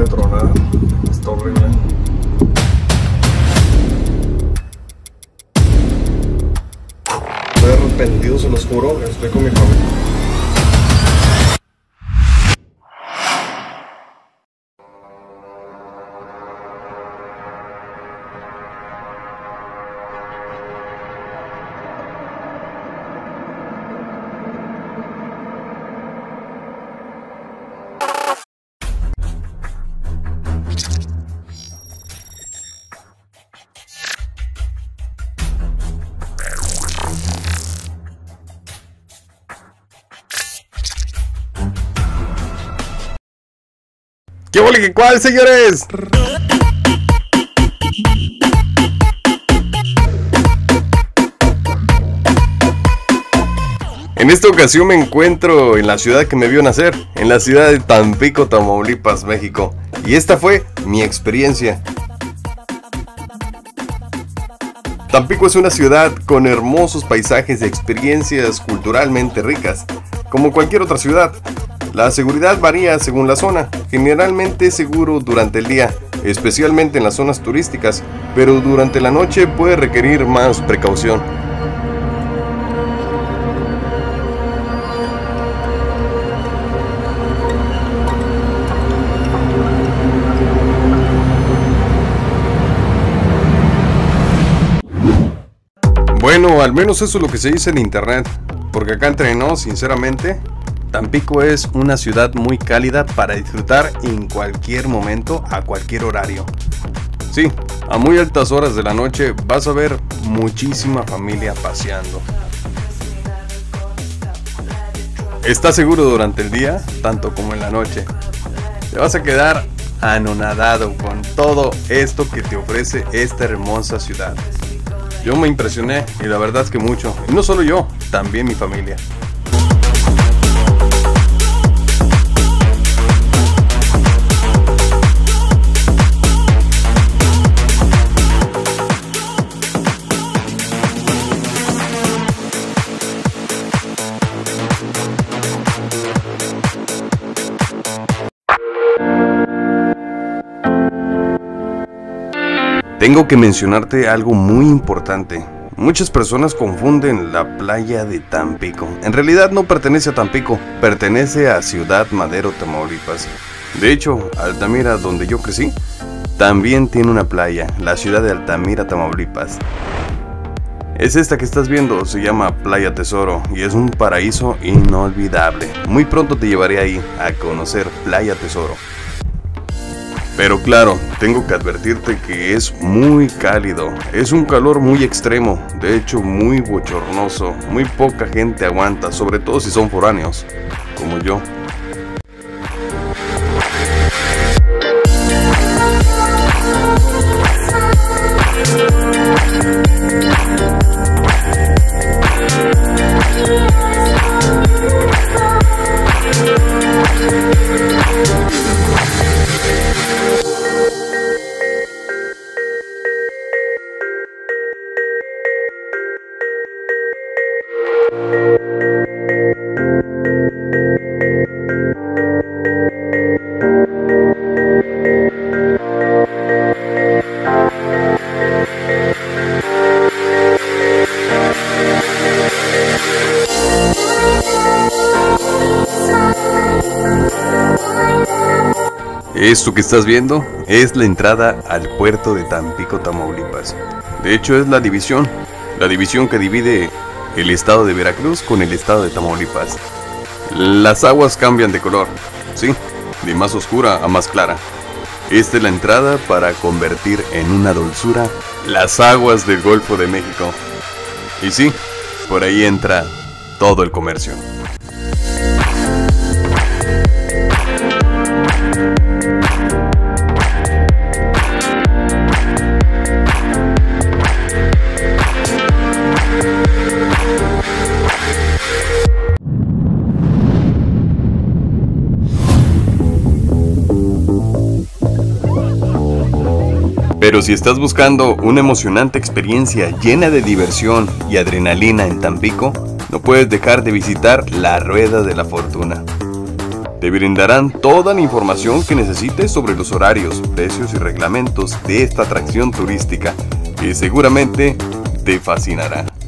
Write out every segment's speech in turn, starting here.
de tronada. Está horrible. Estoy arrepentido, se los juro. Estoy con mi familia. ¿Qué cuál, señores? En esta ocasión me encuentro en la ciudad que me vio nacer, en la ciudad de Tampico, Tamaulipas, México. Y esta fue mi experiencia. Tampico es una ciudad con hermosos paisajes y experiencias culturalmente ricas, como cualquier otra ciudad. La seguridad varía según la zona, generalmente es seguro durante el día, especialmente en las zonas turísticas, pero durante la noche puede requerir más precaución. Bueno, al menos eso es lo que se dice en internet, porque acá entre nos, sinceramente, Tampico es una ciudad muy cálida para disfrutar en cualquier momento, a cualquier horario. Sí, a muy altas horas de la noche vas a ver muchísima familia paseando. ¿Estás seguro durante el día, tanto como en la noche? Te vas a quedar anonadado con todo esto que te ofrece esta hermosa ciudad. Yo me impresioné y la verdad es que mucho. Y no solo yo, también mi familia. Tengo que mencionarte algo muy importante. Muchas personas confunden la playa de Tampico. En realidad no pertenece a Tampico, pertenece a Ciudad Madero, Tamaulipas. De hecho, Altamira, donde yo crecí, también tiene una playa, la ciudad de Altamira, Tamaulipas. Es esta que estás viendo, se llama Playa Tesoro y es un paraíso inolvidable. Muy pronto te llevaré ahí a conocer Playa Tesoro. Pero claro, tengo que advertirte que es muy cálido, es un calor muy extremo, de hecho muy bochornoso, muy poca gente aguanta, sobre todo si son foráneos, como yo. Esto que estás viendo es la entrada al puerto de Tampico, Tamaulipas. De hecho es la división, la división que divide el estado de Veracruz con el estado de Tamaulipas. Las aguas cambian de color, sí, de más oscura a más clara. Esta es la entrada para convertir en una dulzura las aguas del Golfo de México. Y sí, por ahí entra todo el comercio. Pero si estás buscando una emocionante experiencia llena de diversión y adrenalina en Tampico, no puedes dejar de visitar la Rueda de la Fortuna. Te brindarán toda la información que necesites sobre los horarios, precios y reglamentos de esta atracción turística, que seguramente te fascinará.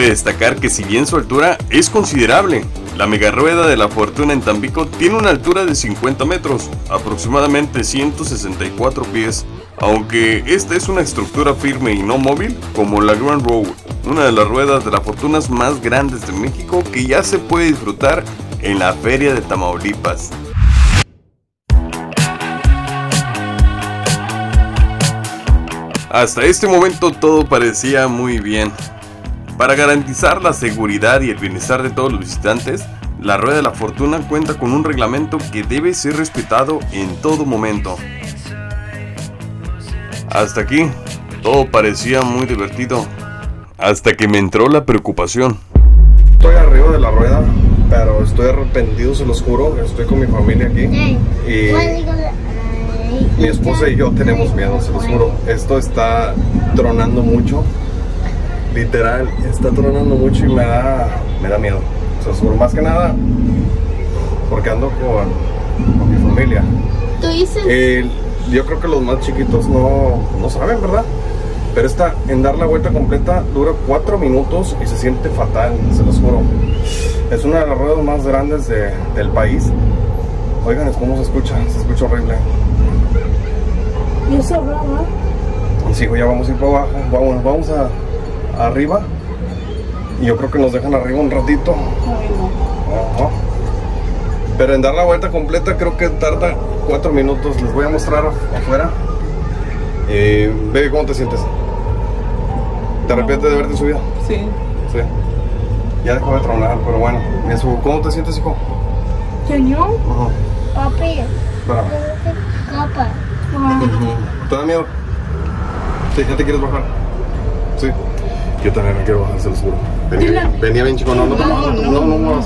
Cabe destacar que si bien su altura es considerable, la mega rueda de la fortuna en Tampico tiene una altura de 50 metros, aproximadamente 164 pies, aunque esta es una estructura firme y no móvil como la Grand Road, una de las ruedas de la fortunas más grandes de México que ya se puede disfrutar en la feria de Tamaulipas. Hasta este momento todo parecía muy bien. Para garantizar la seguridad y el bienestar de todos los visitantes, la Rueda de la Fortuna cuenta con un reglamento que debe ser respetado en todo momento. Hasta aquí, todo parecía muy divertido, hasta que me entró la preocupación. Estoy arriba de la rueda, pero estoy arrepentido, se los juro. Estoy con mi familia aquí. Y mi esposa y yo tenemos miedo, se los juro. Esto está tronando mucho. Literal, está tronando mucho y me da, me da miedo. Se los juro, más que nada porque ando con, con mi familia. Tú dices. Eh, yo creo que los más chiquitos no, no saben, ¿verdad? Pero esta, en dar la vuelta completa, dura 4 minutos y se siente fatal, se los juro. Es una de las ruedas más grandes de- del país. Oigan, es cómo se escucha, se escucha horrible. ¿Y eso hablaba? Sí, ya vamos a ir para abajo, vamos, vamos a, arriba. Y yo creo que nos dejan arriba un ratito. Ajá. Pero en dar la vuelta completa creo que tarda 4 minutos. Les voy a mostrar af- afuera. Eh, Baby, ¿cómo te sientes? ¿Te arrepientes de haberte subido? Sí. Sí. Ya dejó de tronar, pero bueno. Eso, ¿Cómo te sientes, hijo? ¿Señor? Ajá. Papi. Espérame. Capa. ¿Te da miedo? Sí, ¿ya te quieres bajar? Sí. Yo también me quiero bajar, se los juro. Venía, venía bien chingón, no, no, no, no, no, no, no.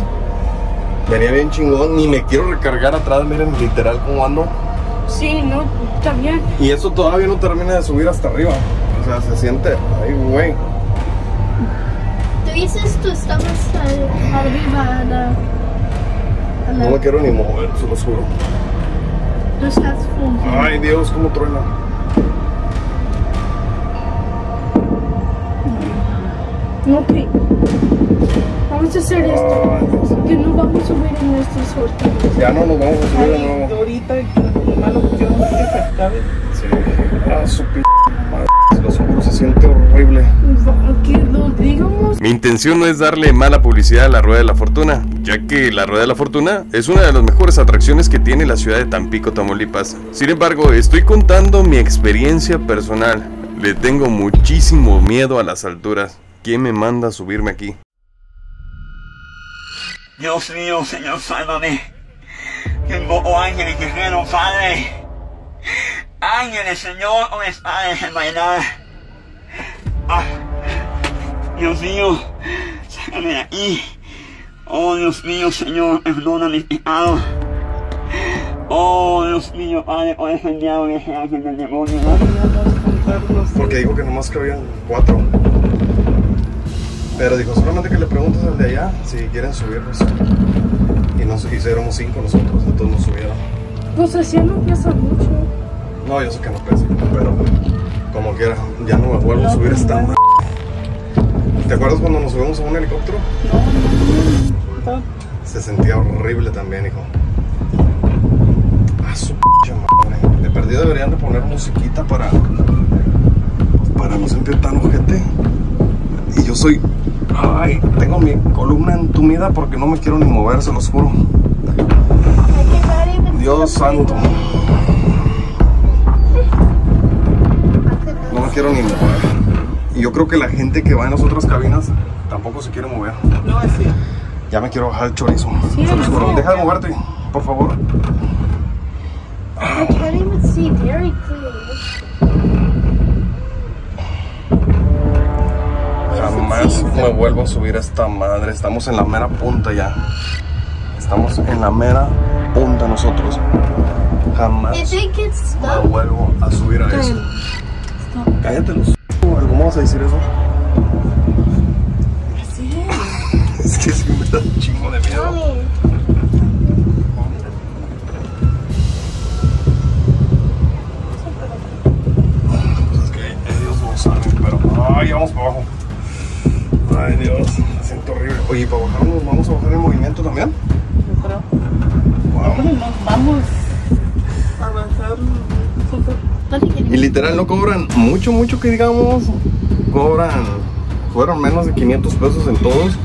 Venía bien chingón, ni me quiero recargar atrás, miren literal cómo ando. Sí, no, está bien. Y eso todavía no termina de subir hasta arriba. O sea, se siente, ay, güey. Tú dices tú estabas arriba No me quiero ni mover, se los juro. tú estás. Ay, Dios, cómo truena. Ok. Vamos a hacer esto. Dios. Que no vamos a subir en nuestras suerte. Ya no nos vamos a subir de Ay, nuevo. ahorita, lo malo que yo no se acabe. Sí. Ah, su p madre, se los juro, se siente horrible. Que lo digamos. Mi intención no es darle mala publicidad a la Rueda de la Fortuna, ya que la Rueda de la Fortuna es una de las mejores atracciones que tiene la ciudad de Tampico, Tamaulipas. Sin embargo, estoy contando mi experiencia personal. Le tengo muchísimo miedo a las alturas. ¿Quién me manda a subirme aquí? Dios mío, Señor, sálvame. Tengo oh, ángeles guerreros, Padre. Ángeles, Señor, oh Padre, en bailar. Ah, Dios mío, sácame de aquí. Oh, Dios mío, Señor, perdona mis pecados. Oh, Dios mío, Padre, oh, ese diablo, ese ángel del demonio. Porque dijo que nomás cabían cuatro. Pero dijo, solamente que le preguntes al de allá si quieren subirnos. Y nos éramos cinco nosotros, entonces nos subieron. Pues así no pesa mucho. No, yo sé que no pesa, pero como quiera, ya no me vuelvo a subir esta ma- ¿Te acuerdas cuando nos subimos a un helicóptero? No, no, no. Se sentía horrible también, hijo. Ah, su p madre. De perdido deberían de poner musiquita para. para no sentir tan ojete. Yo soy Ay, tengo mi columna entumida porque no me quiero ni mover, se los juro. Dios santo. No me quiero ni mover. Y yo creo que la gente que va en las otras cabinas tampoco se quiere mover. No, así. Ya me quiero bajar el chorizo. Sí, Se los juro. Deja de moverte, por favor. I can't even see very clearly. Jamás me vuelvo a subir a esta madre. Estamos en la mera punta ya. Estamos en la mera punta nosotros. Jamás me vuelvo a subir a eso. Cállate los. ¿Cómo vas a decir eso? Literal no cobran mucho, mucho que digamos. Cobran, fueron menos de 500 pesos en todos.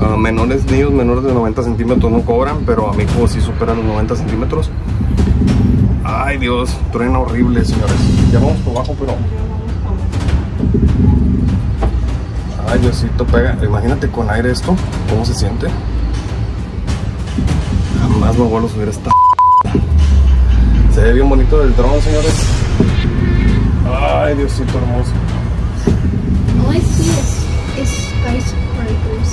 Ah, menores niños, menores de 90 centímetros no cobran, pero a mi hijo sí superan los 90 centímetros. Ay Dios, truena horrible señores. Ya vamos por abajo, pero... Ay Diosito, pega. Imagínate con aire esto, ¿cómo se siente? Jamás me vuelvo a subir esta se ve bien bonito el dron, señores. Ay, Diosito hermoso. All I see is, is skyscrapers.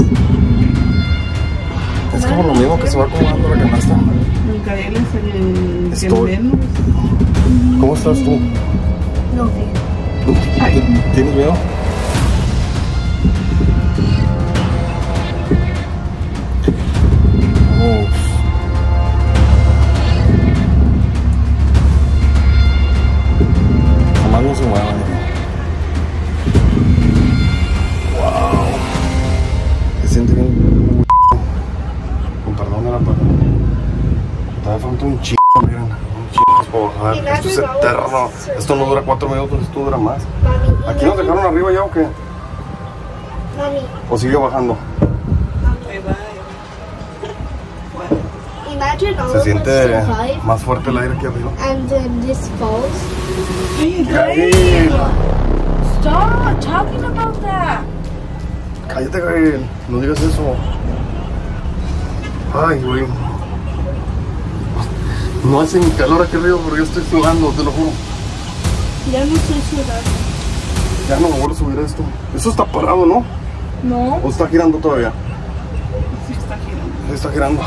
Es como lo mismo que se va acomodando la canasta. Micael es el Estoy-. ¿Cómo estás tú? No fear. ¿Ti- ¿Tienes miedo? Bajar. Esto es eterno. Esto no dura cuatro minutos, esto dura más. ¿Aquí nos dejaron arriba ya o qué? ¿O sigue bajando? Se siente más fuerte el aire aquí arriba. and then this falls. Gabriel, Stop talking about that. cállate Gabriel, no digas eso. Ay, güey. No hace ni calor aquí arriba, pero yo estoy sudando, te lo juro. Ya no estoy sudando. Ya no me vuelvo a subir a esto. Eso está parado, ¿no? No. ¿O está girando todavía? Sí está girando, Está girando.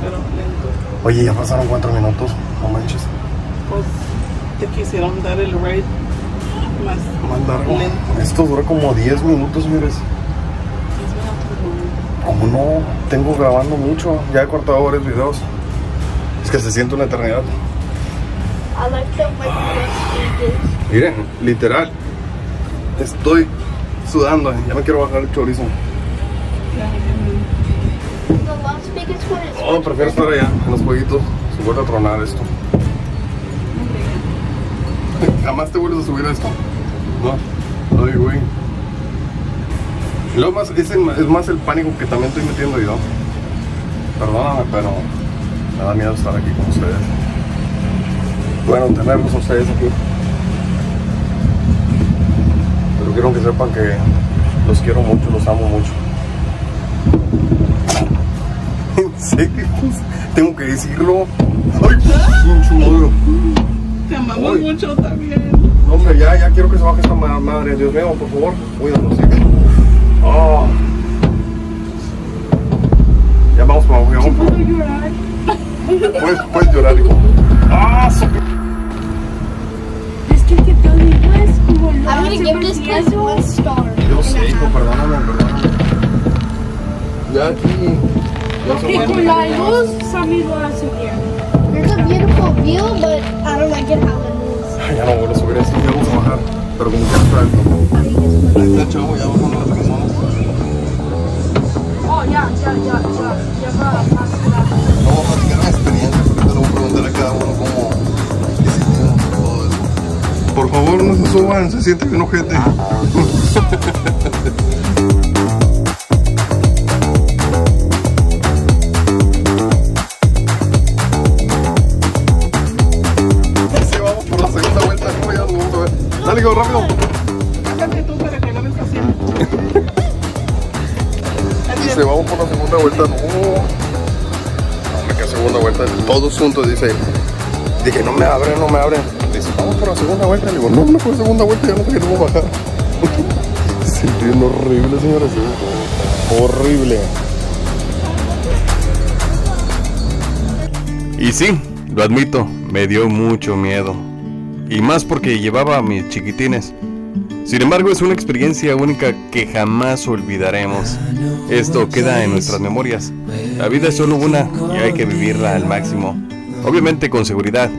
pero lento. Oye, ya pasaron cuatro minutos. No manches. Pues te quisieron dar el ride más Más largo. lento. Esto dura como 10 minutos, señores. Como no tengo grabando mucho, ya he cortado varios videos. Que se siente una eternidad. The Miren, literal. Estoy sudando, ya me quiero bajar el chorizo. Oh, prefiero estar allá, en los jueguitos. Se vuelve a tronar esto. Jamás te vuelves a subir a esto. No. Ay, güey. Luego más, es, el- es más el pánico que también estoy metiendo yo. Perdóname, pero me da miedo estar aquí con ustedes. Bueno, tenerlos a ustedes aquí. Pero quiero que sepan que los quiero mucho, los amo mucho. ¿En serio? Tengo que decirlo. ¡Ay, pinche madre! Te amamos Ay. mucho también. No, hombre, ya, ya quiero que se baje esta ma- madre. Dios mío, por favor, cuídanos. ¿sí? Oh. Ya vamos para abajo, ya vamos para abajo. Puedes, puedes llorar, hijo. ¡Ah, Es que el que te es como lo I'm gonna give this one star. Yo sé, hijo, perdóname, perdóname. Ya aquí. Ya se con la luz Sammy lo hace bien. There's a beautiful view, but I don't like it how it is. Ay, Ya no vuelvo a subir ya vamos a bajar. Pero como que está alto. I think it's Ahí está, chavo, ya bajamos las personas. Oh, ya, ya, ya, ya. se siente bien ojete. Dale, hijo, rápido. Cállate tú para que ganes asiento. dice, vamos por la segunda vuelta. No. Que segunda vuelta. Todos juntos, dice. Dije, no me abren, no me abren. Dice, vamos por la segunda vuelta. Le digo, no, no por la segunda vuelta, ya no queremos bajar. Sintiendo horrible, señores. Horrible. Y sí, lo admito, me dio mucho miedo. Y más porque llevaba a mis chiquitines. Sin embargo, es una experiencia única que jamás olvidaremos. Esto queda en nuestras memorias. La vida es solo una y hay que vivirla al máximo. Obviamente con seguridad.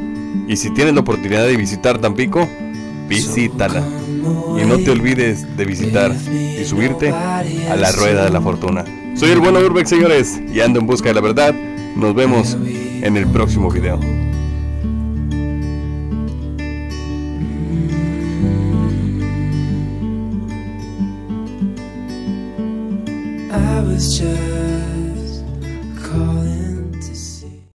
Y si tienes la oportunidad de visitar Tampico, visítala. Y no te olvides de visitar y subirte a la rueda de la fortuna. Soy el bueno Urbex, señores, y ando en busca de la verdad. Nos vemos en el próximo video.